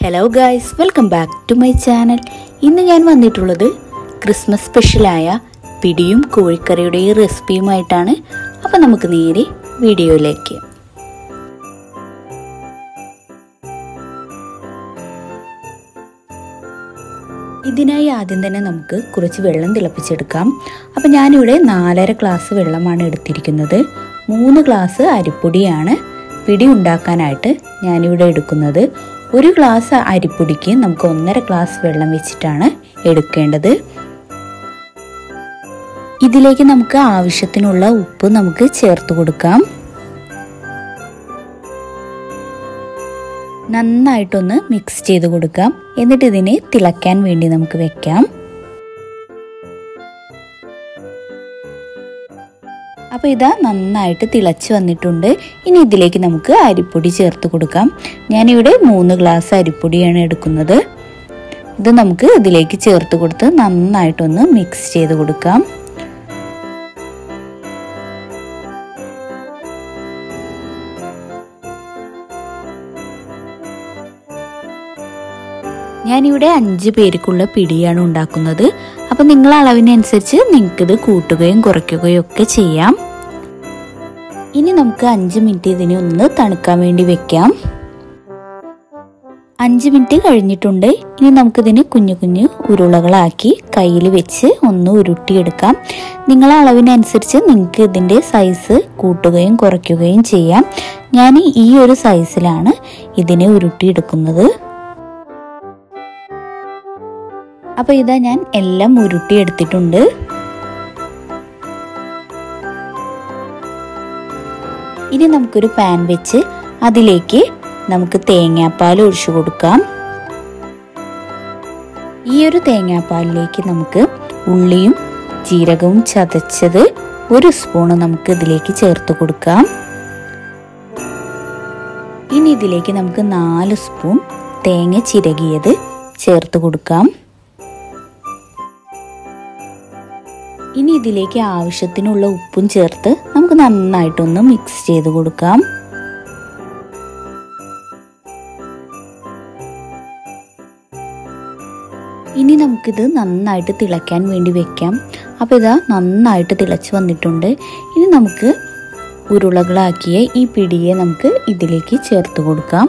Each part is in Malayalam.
Hello guys welcome back to my channel ഇന്ന് ഞാൻ വന്നിട്ടുള്ളത് ക്രിസ്മസ് സ്പെഷ്യലായ പിടിയും കോഴിക്കറിയുടെയും റെസിപ്പിയുമായിട്ടാണ്. അപ്പം നമുക്ക് നേരെ വീഡിയോയിലേക്ക്. ഇതിനായി ആദ്യം തന്നെ നമുക്ക് കുറച്ച് വെള്ളം തിളപ്പിച്ചെടുക്കാം. അപ്പം ഞാനിവിടെ നാലര ഗ്ലാസ് വെള്ളമാണ് എടുത്തിരിക്കുന്നത്. മൂന്ന് ഗ്ലാസ് അരിപ്പൊടിയാണ് പിടി ഉണ്ടാക്കാനായിട്ട് ഞാനിവിടെ എടുക്കുന്നത്. ഒരു ഗ്ലാസ് അരിപ്പൊടിക്ക് നമുക്ക് ഒന്നര ഗ്ലാസ് വെള്ളം വെച്ചിട്ടാണ് എടുക്കേണ്ടത്. ഇതിലേക്ക് നമുക്ക് ആവശ്യത്തിനുള്ള ഉപ്പ് നമുക്ക് ചേർത്ത് കൊടുക്കാം. നന്നായിട്ടൊന്ന് മിക്സ് ചെയ്ത് കൊടുക്കാം. എന്നിട്ട് ഇതിനെ തിളയ്ക്കാൻ വേണ്ടി നമുക്ക് വെക്കാം. അപ്പോൾ ഇതാ നന്നായിട്ട് തിളച്ച് വന്നിട്ടുണ്ട്. ഇനി ഇതിലേക്ക് നമുക്ക് അരിപ്പൊടി ചേർത്ത് കൊടുക്കാം. ഞാനിവിടെ മൂന്ന് ഗ്ലാസ് അരിപ്പൊടിയാണ് എടുക്കുന്നത്. ഇത് നമുക്ക് ഇതിലേക്ക് ചേർത്ത് കൊടുത്ത് നന്നായിട്ടൊന്ന് മിക്സ് ചെയ്ത് കൊടുക്കാം. ഞാനിവിടെ അഞ്ച് പേർക്കുള്ള പിടിയാണ് ഉണ്ടാക്കുന്നത്. അപ്പം നിങ്ങൾ അളവിനനുസരിച്ച് നിങ്ങൾക്കിത് കൂട്ടുകയും കുറയ്ക്കുകയും ഒക്കെ ചെയ്യാം. ഇനി നമുക്ക് അഞ്ച് മിനിറ്റ് ഇതിനെ ഒന്ന് തണുക്കാൻ വേണ്ടി വെക്കാം. അഞ്ച് മിനിറ്റ് കഴിഞ്ഞിട്ടുണ്ട്. ഇനി നമുക്കിതിന് കുഞ്ഞു കുഞ്ഞു ഉരുളകളാക്കി കയ്യിൽ വെച്ച് ഒന്ന് ഉരുട്ടിയെടുക്കാം. നിങ്ങളെ അളവിനനുസരിച്ച് നിങ്ങൾക്ക് ഇതിന്റെ സൈസ് കൂട്ടുകയും കുറയ്ക്കുകയും ചെയ്യാം. ഞാൻ ഈ ഒരു സൈസിലാണ് ഇതിനെ ഉരുട്ടിയെടുക്കുന്നത്. അപ്പോൾ ഇതാ ഞാൻ എല്ലാം ഉരുട്ടി എടുത്തിട്ടുണ്ട് ഇനി നമുക്കൊരു പാൻ വെച്ച് അതിലേക്ക് നമുക്ക് തേങ്ങാപ്പാൽ ഒഴിച്ചു കൊടുക്കാം. ഈ ഒരു തേങ്ങാപ്പാലിലേക്ക് നമുക്ക് ഉള്ളിയും ജീരകവും ചതച്ചത് ഒരു സ്പൂണ് നമുക്ക് ഇതിലേക്ക് ചേർത്ത് കൊടുക്കാം. ഇനി ഇതിലേക്ക് നമുക്ക് നാല് സ്പൂൺ തേങ്ങ ചിരകിയത് ചേർത്ത് കൊടുക്കാം. ഇനി ഇതിലേക്ക് ആവശ്യത്തിനുള്ള ഉപ്പും ചേർത്ത് നമുക്ക് നന്നായിട്ടൊന്ന് മിക്സ് ചെയ്ത് കൊടുക്കാം. ഇനി നമുക്കിത് നന്നായിട്ട് തിളയ്ക്കാൻ വേണ്ടി വെക്കാം. അപ്പോൾ ഇതാ നന്നായിട്ട് തിളച്ച് വന്നിട്ടുണ്ട്. ഇനി നമുക്ക് ഉരുളകളാക്കിയ ഈ പിടിയെ നമുക്ക് ഇതിലേക്ക് ചേർത്ത് കൊടുക്കാം.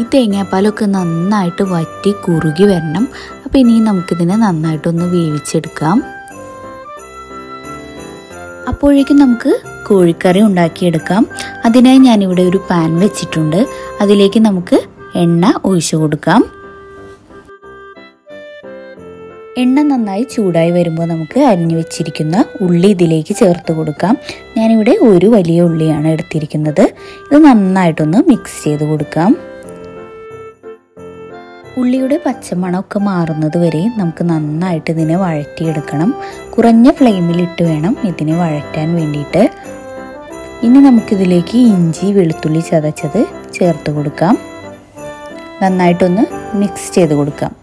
ഈ തേങ്ങാപ്പാലൊക്കെ നന്നായിട്ട് വറ്റി കുറുകി വരണം. അപ്പോൾ ഇനി നമുക്കിതിനെ നന്നായിട്ടൊന്ന് വേവിച്ചെടുക്കാം. അപ്പോഴേക്കും നമുക്ക് കോഴിക്കറി ഉണ്ടാക്കിയെടുക്കാം. അതിനായി ഞാനിവിടെ ഒരു പാൻ വെച്ചിട്ടുണ്ട്. അതിലേക്ക് നമുക്ക് എണ്ണ ഒഴിച്ചു കൊടുക്കാം. എണ്ണ നന്നായി ചൂടായി വരുമ്പോൾ നമുക്ക് അരിഞ്ഞു വെച്ചിരിക്കുന്ന ഉള്ളി ഇതിലേക്ക് ചേർത്ത് കൊടുക്കാം. ഞാനിവിടെ ഒരു വലിയ ഉള്ളിയാണ് എടുത്തിരിക്കുന്നത്. ഇത് നന്നായിട്ടൊന്ന് മിക്സ് ചെയ്ത് കൊടുക്കാം. ഉള്ളിയുടെ പച്ചമണമൊക്കെ മാറുന്നത് വരെ നമുക്ക് നന്നായിട്ട് ഇതിനെ വഴറ്റിയെടുക്കണം. കുറഞ്ഞ ഫ്ലെയിമിൽ ഇട്ട് വേണം ഇതിനെ വഴറ്റാൻ വേണ്ടിയിട്ട്. ഇനി നമുക്കിതിലേക്ക് ഇഞ്ചി വെളുത്തുള്ളി ചതച്ചത് ചേർത്ത് കൊടുക്കാം. നന്നായിട്ടൊന്ന് മിക്സ് ചെയ്ത് കൊടുക്കാം.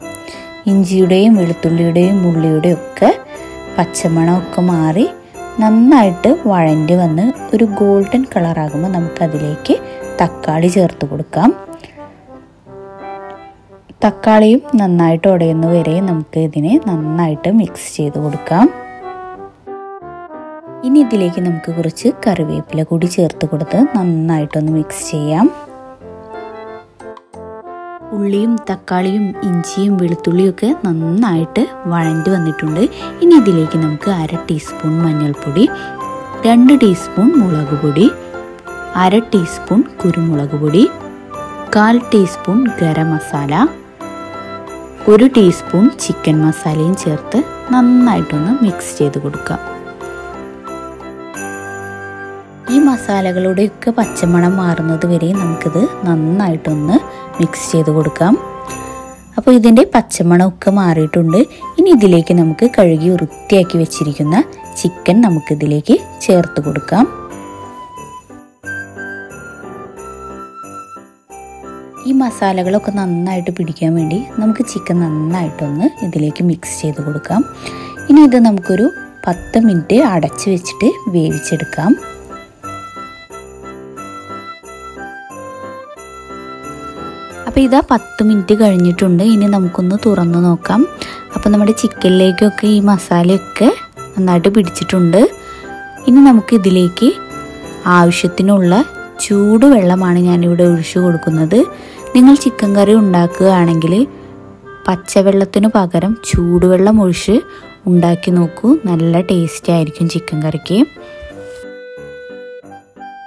ഇഞ്ചിയുടെയും വെളുത്തുള്ളിയുടെയും ഉള്ളിയുടെയും ഒക്കെ പച്ചമണമൊക്കെ മാറി നന്നായിട്ട് വഴണ്ടി വന്ന് ഒരു ഗോൾഡൻ കളറാകുമ്പോൾ നമുക്കതിലേക്ക് തക്കാളി ചേർത്ത് കൊടുക്കാം. തക്കാളിയും നന്നായിട്ട് ഉടയുന്ന വരെ നമുക്ക് ഇതിനെ നന്നായിട്ട് മിക്സ് ചെയ്ത് കൊടുക്കാം. ഇനി ഇതിലേക്ക് നമുക്ക് കുറച്ച് കറിവേപ്പില കൂടി ചേർത്ത് കൊടുത്ത് നന്നായിട്ടൊന്ന് മിക്സ് ചെയ്യാം. ഉള്ളിയും തക്കാളിയും ഇഞ്ചിയും വെളുത്തുള്ളിയും ഒക്കെ നന്നായിട്ട് വഴണ്ടി വന്നിട്ടുണ്ട്. ഇനി ഇതിലേക്ക് നമുക്ക് അര ടീസ്പൂൺ മഞ്ഞൾപ്പൊടി രണ്ട് ടീസ്പൂൺ മുളക് പൊടി അര ടീസ്പൂൺ കുരുമുളക് പൊടി കാൽ ടീസ്പൂൺ ഗരം മസാല ഒരു ടീസ്പൂൺ ചിക്കൻ മസാലയും ചേർത്ത് നന്നായിട്ടൊന്ന് മിക്സ് ചെയ്ത് കൊടുക്കാം. ഈ മസാലകളുടെയൊക്കെ പച്ചമണം മാറുന്നത് വരെ നമുക്കിത് നന്നായിട്ടൊന്ന് മിക്സ് ചെയ്ത് കൊടുക്കാം. അപ്പോൾ ഇതിന്റെ പച്ചമണമൊക്കെ മാറിയിട്ടുണ്ട്. ഇനി ഇതിലേക്ക് നമുക്ക് കഴുകി വൃത്തിയാക്കി വെച്ചിരിക്കുന്ന ചിക്കൻ നമുക്കിതിലേക്ക് ചേർത്ത് കൊടുക്കാം. മസാലകളൊക്കെ നന്നായിട്ട് പിടിക്കാൻ വേണ്ടി നമുക്ക് ചിക്കൻ നന്നായിട്ടൊന്ന് ഇതിലേക്ക് മിക്സ് ചെയ്ത് കൊടുക്കാം. ഇനി ഇത് നമുക്കൊരു പത്ത് മിനിറ്റ് അടച്ച് വെച്ചിട്ട് വേവിച്ചെടുക്കാം. അപ്പോൾ ഇതാ പത്ത് മിനിറ്റ് കഴിഞ്ഞിട്ടുണ്ട്. ഇനി നമുക്കൊന്ന് തുറന്ന് നോക്കാം. അപ്പോൾ നമ്മുടെ ചിക്കനിലേക്കൊക്കെ ഈ മസാലയൊക്കെ നന്നായിട്ട് പിടിച്ചിട്ടുണ്ട്. ഇനി നമുക്ക് ഇതിലേക്ക് ആവശ്യത്തിനുള്ള ചൂടുവെള്ളമാണ് ഞാനിവിടെ ഒഴിച്ചു കൊടുക്കുന്നത്. നിങ്ങൾ ചിക്കൻ കറി ഉണ്ടാക്കുകയാണെങ്കിൽ പച്ചവെള്ളത്തിനു പകരം ചൂടുവെള്ളം ഒഴിച്ച് ഉണ്ടാക്കി നോക്കൂ. നല്ല ടേസ്റ്റി ആയിരിക്കും ചിക്കൻ കറിക്ക്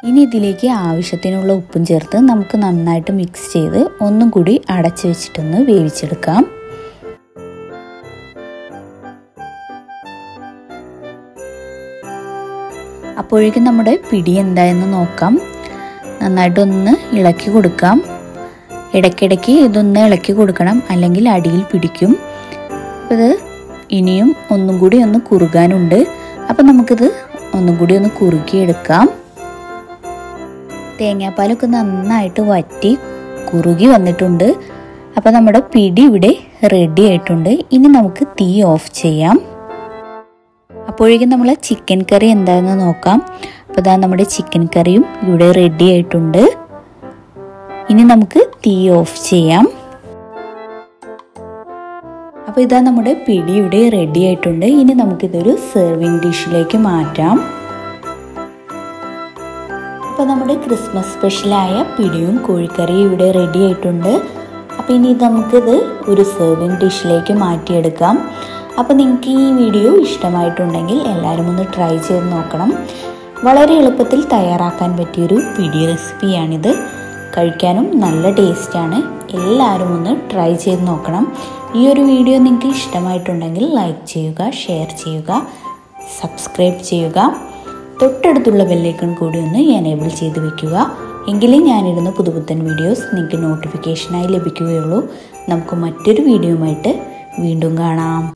ഇനി ഇതിലേക്ക് ആവശ്യത്തിനുള്ള ഉപ്പും ചേർത്ത് നമുക്ക് നന്നായിട്ട് മിക്സ് ചെയ്ത് ഒന്നും കൂടി അടച്ചു വെച്ചിട്ടൊന്ന് വേവിച്ചെടുക്കാം. അപ്പോഴേക്കും നമ്മുടെ പിടി എന്തായെന്ന് നോക്കാം. നന്നായിട്ടൊന്ന് ഇളക്കി കൊടുക്കാം. ഇടയ്ക്കിടയ്ക്ക് ഇതൊന്ന് ഇളക്കി കൊടുക്കണം. അല്ലെങ്കിൽ അടിയിൽ പിടിക്കും. അപ്പോൾ ഇത് ഇനിയും ഒന്നും കൂടി ഒന്ന് കുറുകാനുണ്ട്. അപ്പം നമുക്കിത് ഒന്നും കൂടി ഒന്ന് കുറുക്കിയെടുക്കാം. തേങ്ങാപ്പാലൊക്കെ നന്നായിട്ട് വറ്റി കുറുകി വന്നിട്ടുണ്ട്. അപ്പോൾ നമ്മുടെ പിടി ഇവിടെ റെഡി ആയിട്ടുണ്ട്. ഇനി നമുക്ക് തീ ഓഫ് ചെയ്യാം. അപ്പോഴേക്കും നമ്മൾ ചിക്കൻ കറി എന്താണെന്ന് നോക്കാം. അപ്പോൾ ഇതാ നമ്മുടെ ചിക്കൻ കറിയും ഇവിടെ റെഡി ആയിട്ടുണ്ട്. ഇനി നമുക്ക് തീ ഓഫ് ചെയ്യാം. അപ്പോൾ ഇതാ നമ്മുടെ പിടി ഇവിടെ റെഡി ആയിട്ടുണ്ട്. ഇനി നമുക്കിതൊരു സെർവിങ് ഡിഷിലേക്ക് മാറ്റാം. അപ്പോൾ നമ്മുടെ ക്രിസ്മസ് സ്പെഷ്യലായ പിടിയും കോഴിക്കറിയും ഇവിടെ റെഡി ആയിട്ടുണ്ട്. അപ്പോൾ ഇനി നമുക്കിത് ഒരു സെർവിങ് ഡിഷിലേക്ക് മാറ്റിയെടുക്കാം. അപ്പോൾ നിങ്ങൾക്ക് ഈ വീഡിയോ ഇഷ്ടമായിട്ടുണ്ടെങ്കിൽ എല്ലാവരും ഒന്ന് ട്രൈ ചെയ്ത് നോക്കണം. വളരെ എളുപ്പത്തിൽ തയ്യാറാക്കാൻ പറ്റിയൊരു പിടി റെസിപ്പിയാണിത് കഴിക്കാനും നല്ല ടേസ്റ്റാണ്. എല്ലാവരും ഒന്ന് ട്രൈ ചെയ്ത് നോക്കണം. ഈ ഒരു വീഡിയോ നിങ്ങൾക്ക് ഇഷ്ടമായിട്ടുണ്ടെങ്കിൽ ലൈക്ക് ചെയ്യുക ഷെയർ ചെയ്യുക സബ്സ്ക്രൈബ് ചെയ്യുക. തൊട്ടടുത്തുള്ള ബെല്ലൈക്കൺ കൂടി ഒന്ന് എനേബിൾ ചെയ്ത് വെക്കുക. എങ്കിലേ ഞാനിടുന്ന പുതുപുത്തൻ വീഡിയോസ് നിങ്ങൾക്ക് നോട്ടിഫിക്കേഷനായി ലഭിക്കുകയുള്ളൂ. നമുക്ക് മറ്റൊരു വീഡിയോയുമായിട്ട് വീണ്ടും കാണാം.